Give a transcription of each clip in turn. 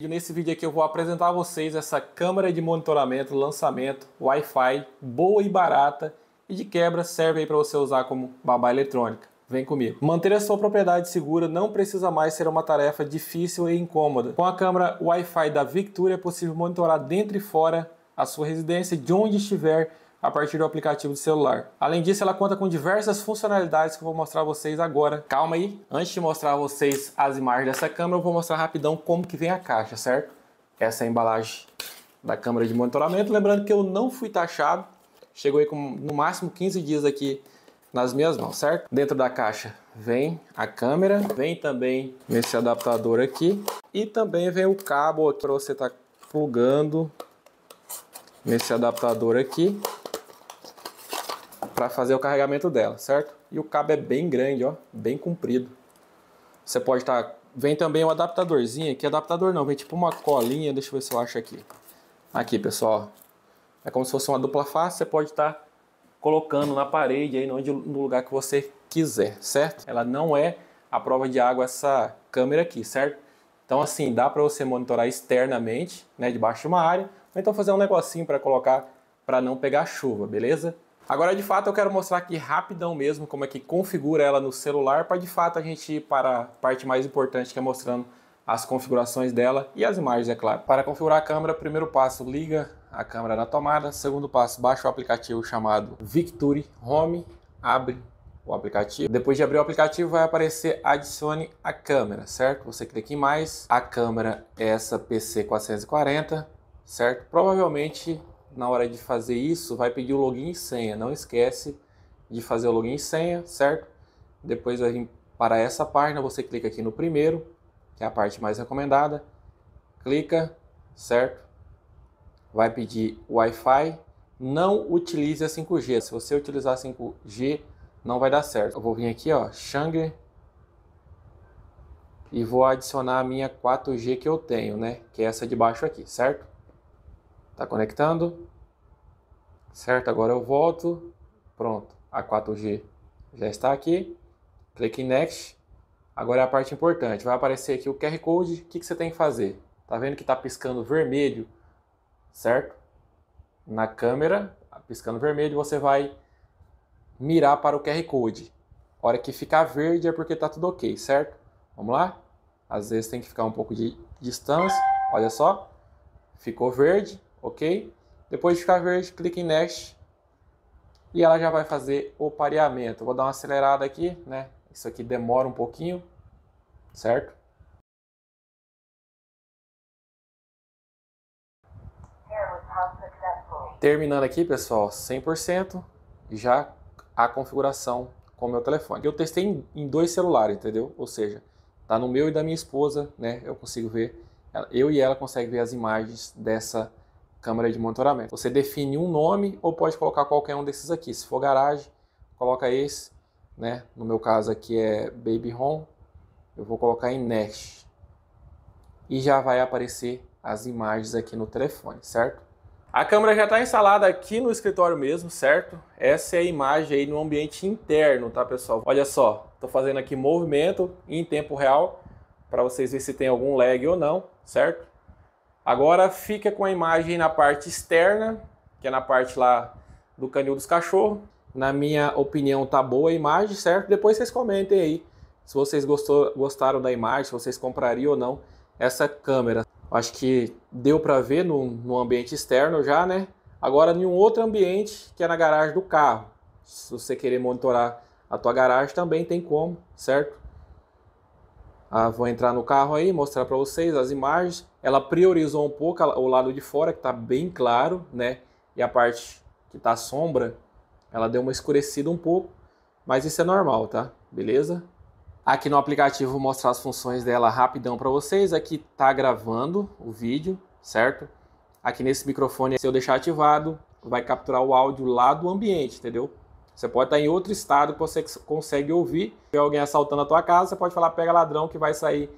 Nesse vídeo aqui eu vou apresentar a vocês essa câmera de monitoramento, lançamento, Wi-Fi, boa e barata e de quebra serve aí para você usar como babá eletrônica. Vem comigo. Manter a sua propriedade segura não precisa mais ser uma tarefa difícil e incômoda. Com a câmera Wi-Fi da Victoria é possível monitorar dentro e fora a sua residência de onde estiver a partir do aplicativo de celular. Além disso, ela conta com diversas funcionalidades que eu vou mostrar a vocês agora. Calma aí, antes de mostrar a vocês as imagens dessa câmera, eu vou mostrar rapidão como que vem a caixa, certo? Essa é a embalagem da câmera de monitoramento. Lembrando que eu não fui taxado, chegou aí com no máximo 15 dias aqui nas minhas mãos, certo? Dentro da caixa vem a câmera, vem também nesse adaptador aqui e também vem o cabo aqui para você estar tá plugando nesse adaptador aqui para fazer o carregamento dela, certo? E o cabo é bem grande, ó, bem comprido. Você pode estar... Tá... Vem também um adaptadorzinho aqui, adaptador não, vem tipo uma colinha, deixa eu ver se eu acho aqui. Aqui, pessoal, é como se fosse uma dupla face, você pode estar tá colocando na parede aí, no lugar que você quiser, certo? Ela não é a prova de água essa câmera aqui, certo? Então assim, dá para você monitorar externamente, né, debaixo de uma área, ou então fazer um negocinho para colocar para não pegar chuva, beleza? Agora, de fato, eu quero mostrar aqui rapidão mesmo como é que configura ela no celular para, de fato, a gente ir para a parte mais importante que é mostrando as configurações dela e as imagens, é claro. Para configurar a câmera, primeiro passo, liga a câmera na tomada. Segundo passo, baixa o aplicativo chamado Victory Home, abre o aplicativo. Depois de abrir o aplicativo, vai aparecer adicione a câmera, certo? Você clica em mais, a câmera é essa PC440, certo? Provavelmente na hora de fazer isso, vai pedir o login e senha. Não esquece de fazer o login e senha, certo? Depois vai vir para essa página, você clica aqui no primeiro, que é a parte mais recomendada. Clica, certo? Vai pedir Wi-Fi. Não utilize a 5G. Se você utilizar 5G, não vai dar certo. Eu vou vir aqui, ó, Shang e vou adicionar a minha 4G que eu tenho, né? Que é essa de baixo aqui, certo? Tá conectando. Certo, agora eu volto. Pronto, a 4G já está aqui. Clique em Next. Agora é a parte importante. Vai aparecer aqui o QR Code. O que, você tem que fazer? Tá vendo que está piscando vermelho, certo? Na câmera, piscando vermelho, você vai mirar para o QR Code. A hora que ficar verde é porque está tudo ok, certo? Vamos lá? Às vezes tem que ficar um pouco de distância. Olha só. Ficou verde ok? Depois de ficar verde, clique em Next e ela já vai fazer o pareamento. vou dar uma acelerada aqui, né? Isso aqui demora um pouquinho, certo? Terminando aqui, pessoal, 100% já a configuração com o meu telefone. Eu testei em dois celulares, entendeu? Ou seja, tá no meu e da minha esposa, né? Eu consigo ver, eu e ela conseguem ver as imagens dessa câmera de monitoramento. Você define um nome ou pode colocar qualquer um desses aqui. Se for garagem, coloca esse, né? No meu caso aqui é Baby Home. Eu vou colocar em Nest. E já vai aparecer as imagens aqui no telefone, certo? A câmera já está instalada aqui no escritório mesmo, certo? Essa é a imagem aí no ambiente interno, tá pessoal? Olha só, estou fazendo aqui movimento em tempo real para vocês verem se tem algum lag ou não, certo? Agora fica com a imagem na parte externa, que é na parte lá do canil dos cachorros. Na minha opinião tá boa a imagem, certo? Depois vocês comentem aí se vocês gostou, gostaram da imagem, se vocês comprariam ou não essa câmera. Acho que deu para ver no, no ambiente externo já, né? Agora em um outro ambiente, que é na garagem do carro. Se você querer monitorar a tua garagem também tem como, certo? Ah, vou entrar no carro aí, mostrar para vocês as imagens. Ela priorizou um pouco o lado de fora, que está bem claro, né? E a parte que está sombra, ela deu uma escurecida um pouco. Mas isso é normal, tá? Beleza? Aqui no aplicativo vou mostrar as funções dela rapidão para vocês. Aqui está gravando o vídeo, certo? Aqui nesse microfone, se eu deixar ativado, vai capturar o áudio lá do ambiente, entendeu? Você pode estar em outro estado que você consegue ouvir. Se alguém assaltando a tua casa, você pode falar pega ladrão que vai sair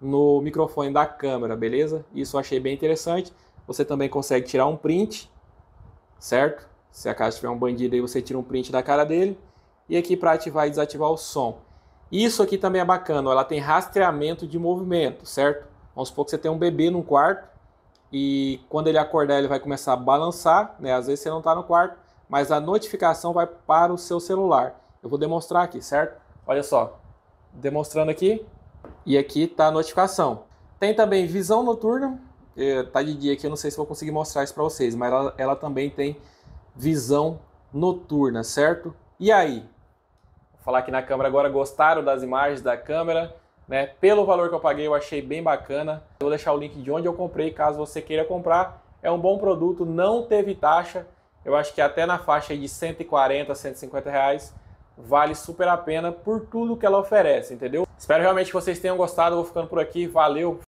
no microfone da câmera, beleza? Isso eu achei bem interessante. Você também consegue tirar um print, certo? Se a casa tiver um bandido aí, você tira um print da cara dele. E aqui para ativar e desativar o som. Isso aqui também é bacana, ela tem rastreamento de movimento, certo? Vamos supor que você tem um bebê no quarto e quando ele acordar ele vai começar a balançar, né? Às vezes você não está no quarto, mas a notificação vai para o seu celular. Eu vou demonstrar aqui, certo? Olha só, demonstrando aqui e aqui está a notificação. Tem também visão noturna, tá de dia aqui, eu não sei se vou conseguir mostrar isso para vocês, mas ela, ela também tem visão noturna, certo? E aí? Vou falar aqui na câmera agora, gostaram das imagens da câmera? Né? Pelo valor que eu paguei, eu achei bem bacana. Eu vou deixar o link de onde eu comprei, caso você queira comprar. É um bom produto, não teve taxa. Eu acho que até na faixa de 140, 150 reais vale super a pena por tudo que ela oferece, entendeu? Espero realmente que vocês tenham gostado. Eu vou ficando por aqui. Valeu,